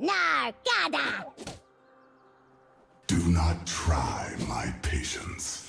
Nargada! Do not try my patience.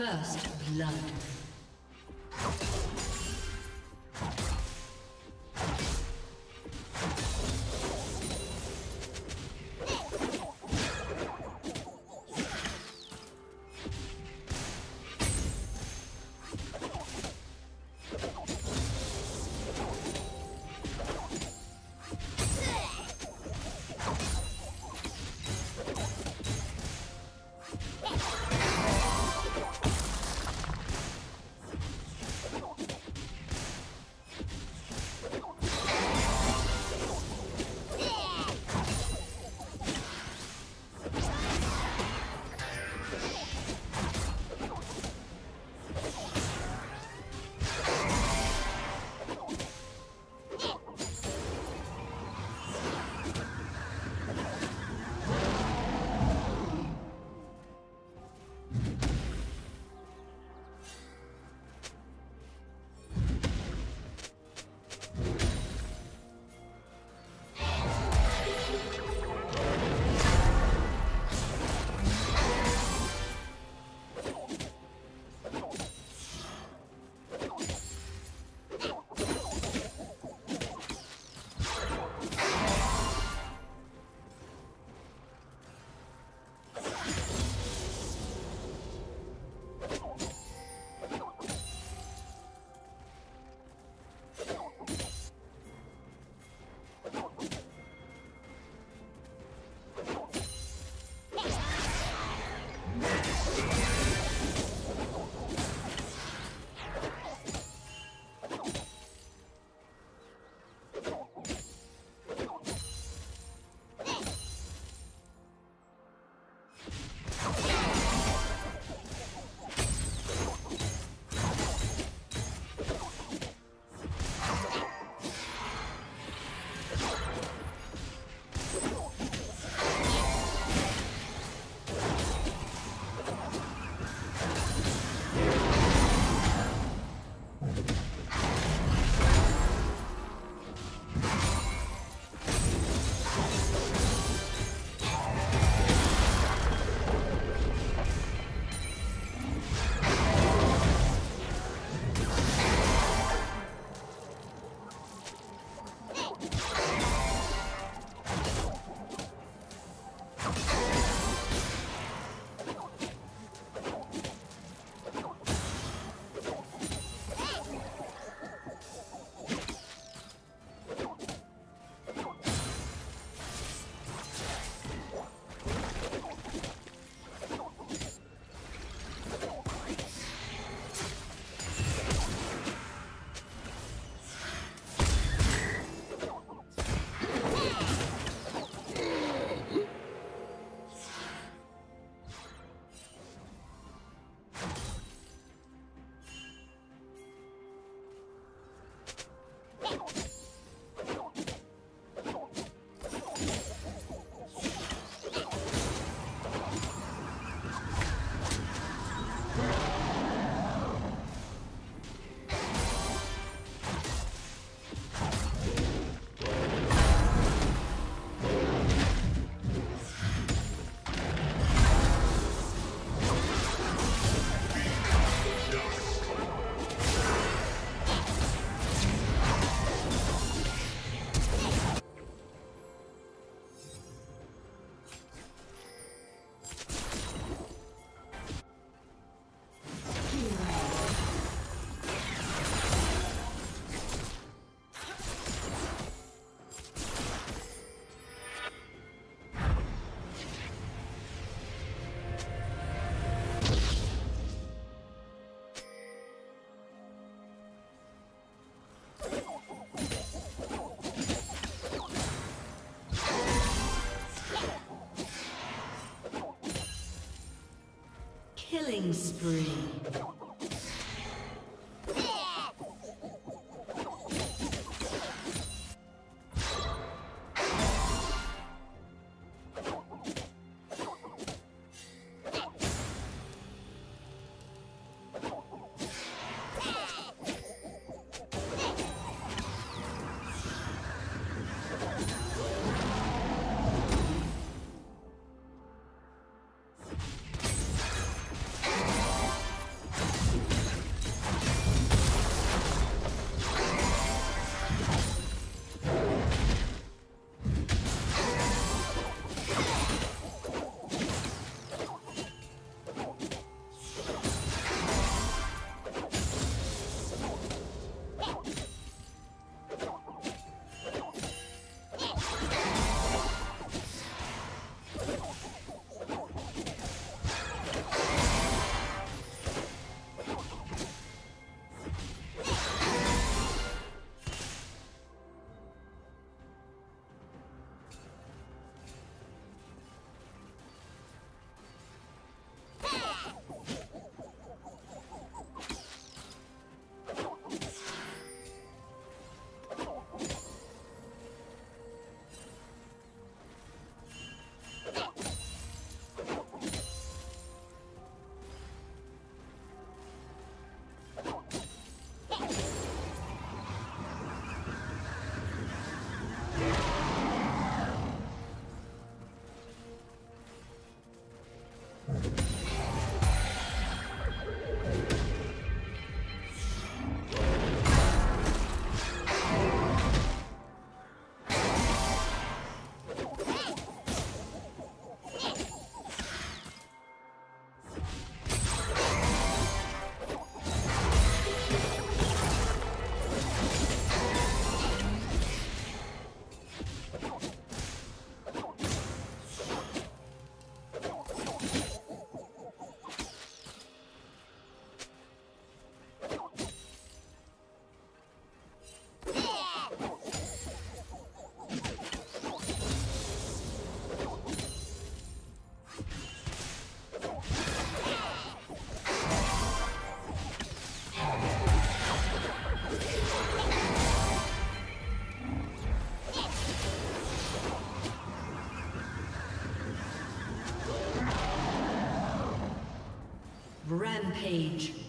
First blood. Killing spree. Rampage.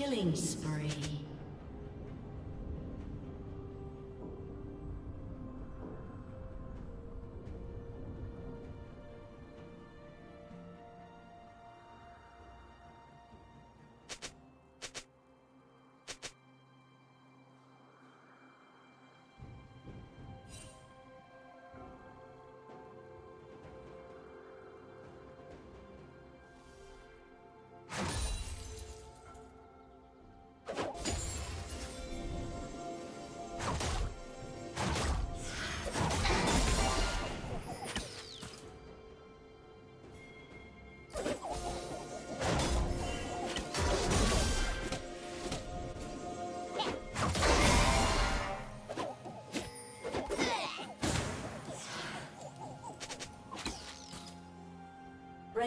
Killing spree.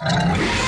Uh...